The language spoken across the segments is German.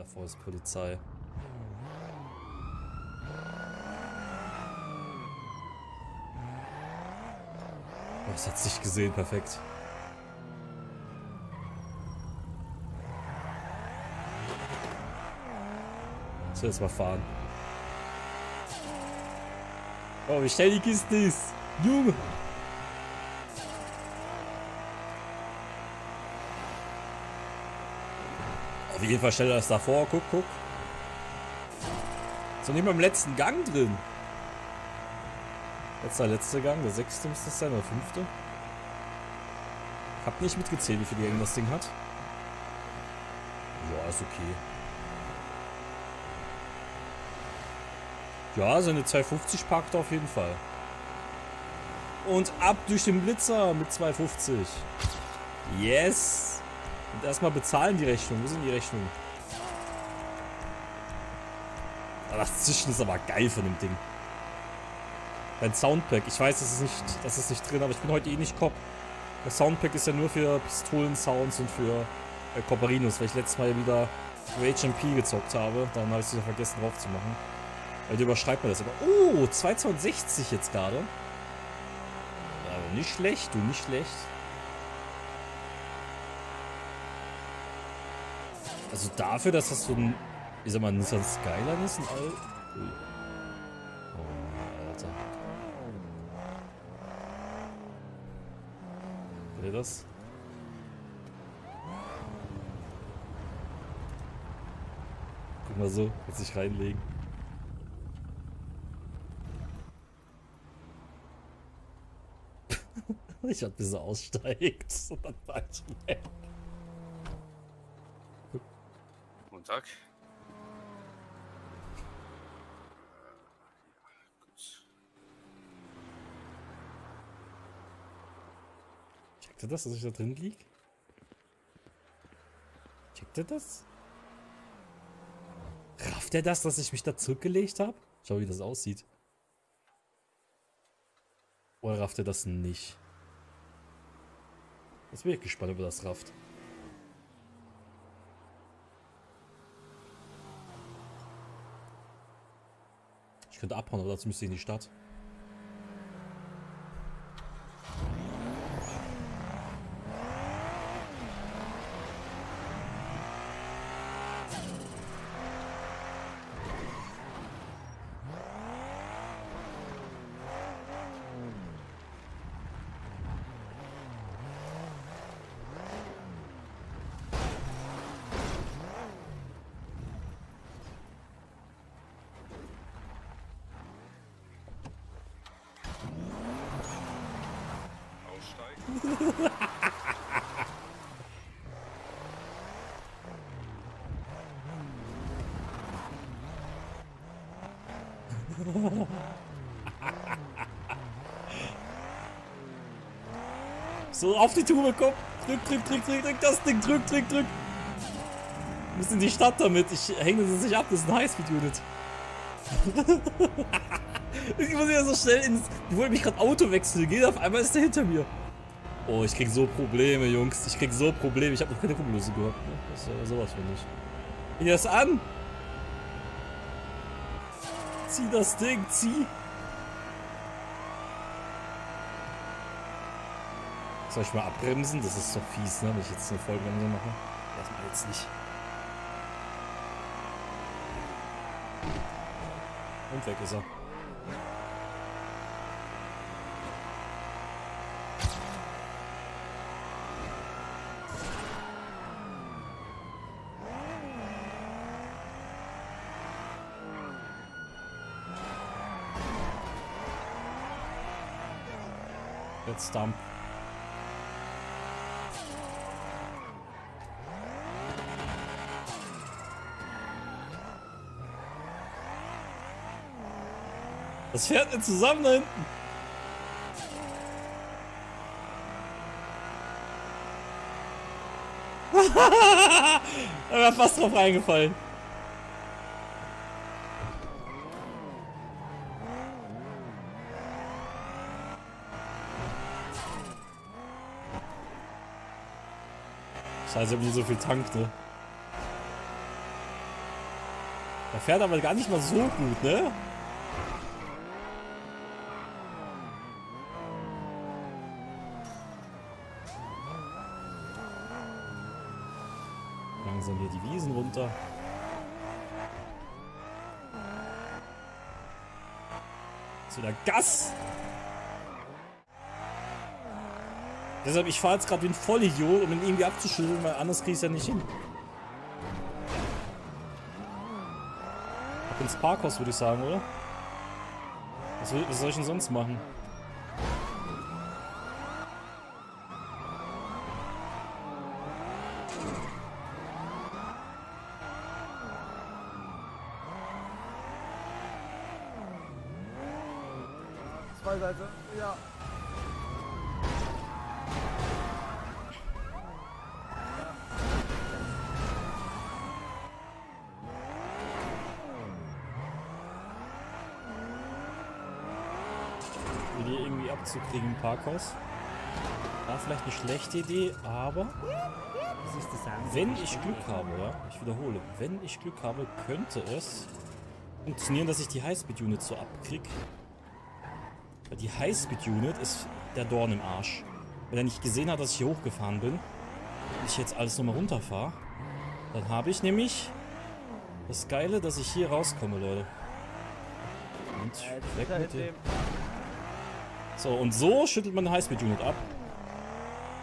davor ist Polizei. Oh, das hat sich gesehen, perfekt. So, jetzt mal fahren. Oh, wie schnell die Kiste ist. Junge. Auf jeden Fall schneller als davor. Guck, guck. Ist doch nicht mal im letzten Gang drin. Letzter, letzter Gang. Der sechste müsste das sein, oder fünfte. Hab nicht mitgezählt, wie viele Gänge das Ding hat. Ja, ist okay. Ja, seine 250 packt auf jeden Fall. Und ab durch den Blitzer mit 250. Yes. Erstmal bezahlen die Rechnung. Wo sind die Rechnungen? Ah, das Zischen ist aber geil von dem Ding. Dein Soundpack. Ich weiß, das ist nicht, das ist nicht drin, aber ich bin heute eh nicht Cop. Das Soundpack ist ja nur für Pistolen-Sounds und für äh, Copperinos, weil ich letztes Mal wieder HMP gezockt habe. Dann habe ich es wieder vergessen drauf zu machen. Die überschreibt mir das aber. Oh, 260 jetzt gerade. Aber nicht schlecht, du, nicht schlecht. Also dafür, dass das so ein, ich sag mal, Nissan Skyline ist, ein All... Oh, Alter. Seht ihr das? Guck mal so, jetzt sich reinlegen. ich hab bis er aussteigt. Und dann war ich weg. Tag. Checkt ihr das, dass ich da drin lieg? Checkt ihr das? Rafft er das, dass ich mich da zurückgelegt habe? Schau, wie das aussieht. Oder rafft er das nicht? Jetzt bin ich gespannt, ob er das rafft. Ich könnte abhauen, aber dazu müsste ich in die Stadt. So, auf die Tube, komm. Drück, drück, drück, drück, drück das Ding, drück, drück, drück. Wir müssen in die Stadt damit. Ich hänge das nicht ab, das ist ein Highspeed-Unit. ich muss ja so schnell ins... Ich wollte mich gerade Auto wechseln, geht auf einmal ist der hinter mir. Oh, ich krieg so Probleme, Jungs. Ich krieg so Probleme. Ich habe noch keine Kuppellösung gehabt. ne? Das ist ja sowas finde ich. Sieh das an! Zieh das Ding, zieh! Soll ich mal abbremsen? Das ist doch fies, ne? Wenn ich jetzt eine Vollbremse mache. Das mal jetzt nicht. Und weg ist er. Dump. Das fährt nicht zusammen da hinten. er wäre fast drauf reingefallen. Scheiße, ich hab nie so viel Tank, ne? Er fährt aber gar nicht mal so gut, ne? Langsam hier die Wiesen runter. Ist wieder Gas! Deshalb, ich fahre jetzt gerade wie ein Vollidiot, um ihn irgendwie abzuschütteln, weil anders kriege ich es ja nicht hin. Ab ins Parkhaus, würde ich sagen, oder? Was, was soll ich denn sonst machen? Zwei Seite, ja. Will die irgendwie abzukriegen im Parkhaus? War vielleicht eine schlechte Idee, aber wenn ich Glück habe, ja, ich wiederhole, wenn ich Glück habe, könnte es funktionieren, dass ich die Highspeed-Unit so abkrieg. Weil die Highspeed-Unit ist der Dorn im Arsch. Wenn er nicht gesehen hat, dass ich hier hochgefahren bin und ich jetzt alles nochmal runterfahre, dann habe ich nämlich das Geile, dass ich hier rauskomme, Leute. Und weg mit dem. So, und so schüttelt man eine Highspeed-Unit ab.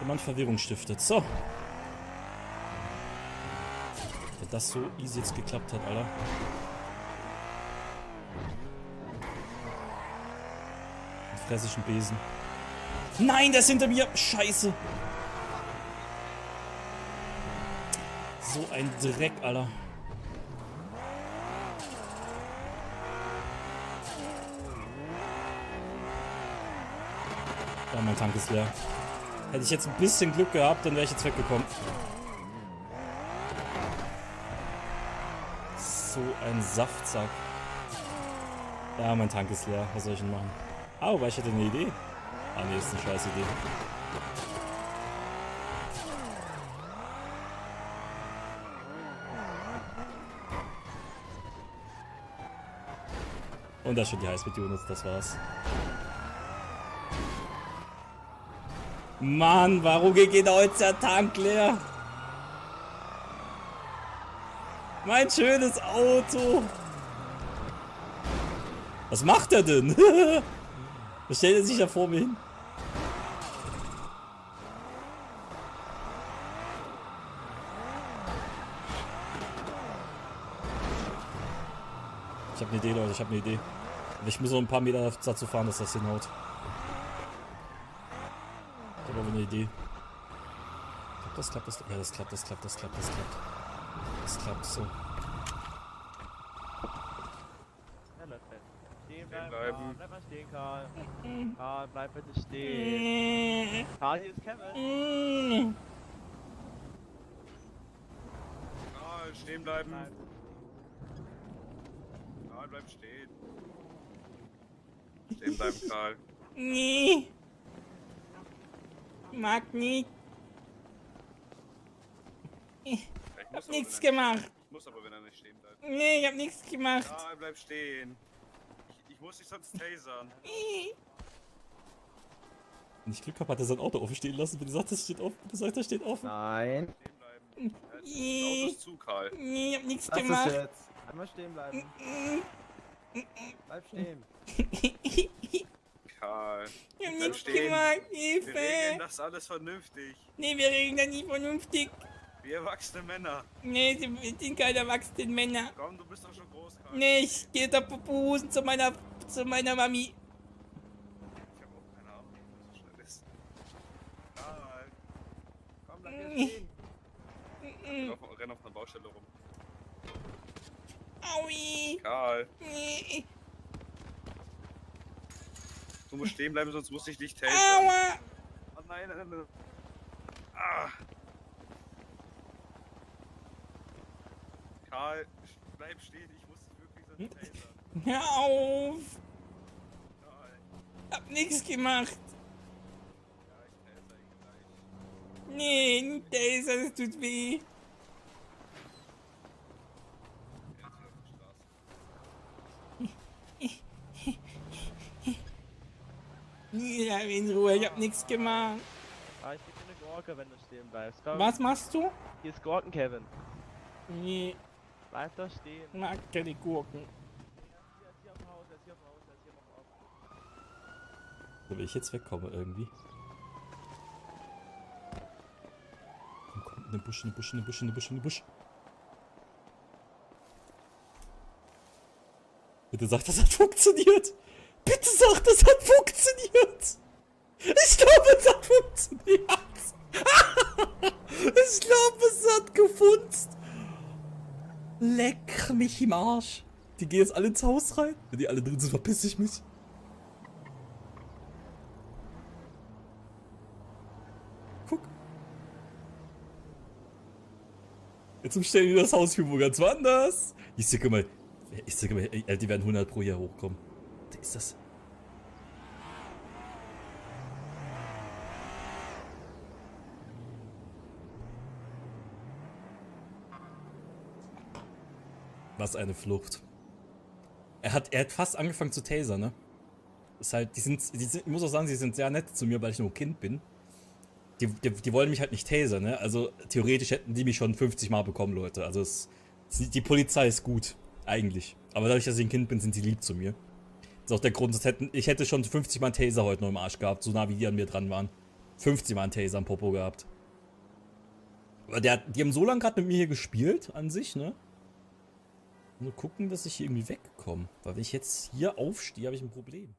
Wenn man Verwirrung stiftet. So. Wenn das so easy jetzt geklappt hat, Alter. Dann fress Besen. Nein, der ist hinter mir! Scheiße! So ein Dreck, Alter. Ja, mein Tank ist leer. Hätte ich jetzt ein bisschen Glück gehabt, dann wäre ich jetzt weggekommen. So ein Saftsack. Ja, mein Tank ist leer. Was soll ich denn machen? Ah, aber ich hätte eine Idee. Ah, nee, ist eine scheiß Idee. Und da schon die Highspeed-Units, das war's. Mann, warum geht genau jetzt der Tank leer? Mein schönes Auto. Was macht er denn? Was stellt er sich da vor mir hin? Ich habe eine Idee, Leute, ich habe eine Idee. Ich muss noch ein paar Meter dazu fahren, dass das hinhaut. Ich habe aber eine Idee. Klappt das, klappt das? Ja, das klappt, das klappt, das klappt, das klappt. Das klappt so. Stehen bleiben. bleiben. Bleib mal stehen, Karl. Karl, bleib bitte stehen. Karl, hier ist Kevin. Karl, stehen bleiben. Karl, bleib stehen. Stehen bleiben, Karl. Nee. Mag nicht. Ich aber, Nichts er- gemacht. Ich muss aber, wenn er nicht stehen bleibt. Nee, ich hab nichts gemacht. Karl, bleib stehen. Ich, ich muss dich sonst tasern. Wenn ich Glück habe, hat er sein Auto offen stehen lassen. Wenn du sagst, das steht offen, sagst, das steht offen. Nein. Stehen bleiben. Ja, jetzt- Das Auto ist zu, Karl. Nee, ich hab nichts Lass es gemacht. jetzt. Einmal stehen bleiben. Bleib stehen. Karl. Ich hab nichts gemacht. Wir regeln Hilfe. das alles vernünftig. Nee, wir regeln das nicht vernünftig. Wir erwachsene Männer. Nee, sie sind keine erwachsenen Männer. Komm, du bist doch schon groß, Karl. Nee, ich gehe da Pupusen zu meiner, zu meiner Mami. Ich hab auch keine Ahnung, wie das so schnell ist. Karl. Komm, bleib hier stehen. Renn auf, renn auf einer Baustelle rum. Aui. Karl. Nee. Du musst stehen bleiben, sonst muss ich dich tasern. Aua. Oh nein, nein, nein. Ah. Karl, bleib stehen, ich muss dich wirklich sonst tasern. Hör auf. Karl, Hab nichts gemacht. ja, ich taser ihn gleich. Nee, nicht Taser, das tut weh. Er ist hier auf der Straße. Ja, in Ruhe, ich hab nichts gemacht. Ah, ich geb dir eine Gurke, wenn du stehen bleibst. Komm, Was machst du? Hier ist Gurken, Kevin. Nee, Bleib da stehen. ich mag keine Gurken. So, wenn ich jetzt wegkomme irgendwie. Komm, komm, in den Busch, in den Busch, in den Busch, in den Busch, in den Busch. Bitte sag, das hat funktioniert. Bitte sag, das hat funktioniert. Ich glaube, es hat funktioniert. ich glaube, es hat gefunzt. Leck mich im Arsch. Die gehen jetzt alle ins Haus rein. Wenn die alle drin sind, verpiss ich mich. Guck. Jetzt umstellen die das Haus für ganz woanders. Ich sag mal, ich sag mal, ey, die werden 100 pro Jahr hochkommen. Was ist das? Was eine Flucht. Er hat, er hat fast angefangen zu tasern, ne? Ist halt, die sind, die sind, ich muss auch sagen, sie sind sehr nett zu mir, weil ich nur ein Kind bin. Die, die, die wollen mich halt nicht tasern, ne? Also theoretisch hätten die mich schon 50 Mal bekommen, Leute. Also es, die Polizei ist gut, eigentlich. Aber dadurch, dass ich ein Kind bin, sind sie lieb zu mir. Das ist auch der Grund, dass hätten, ich hätte schon 50 Mal einen Taser heute noch im Arsch gehabt, so nah wie die an mir dran waren. 50 Mal einen Taser am Popo gehabt. Aber der, die haben so lange gerade mit mir hier gespielt, an sich, ne? Nur gucken, dass ich hier irgendwie wegkomme. Weil wenn ich jetzt hier aufstehe, habe ich ein Problem.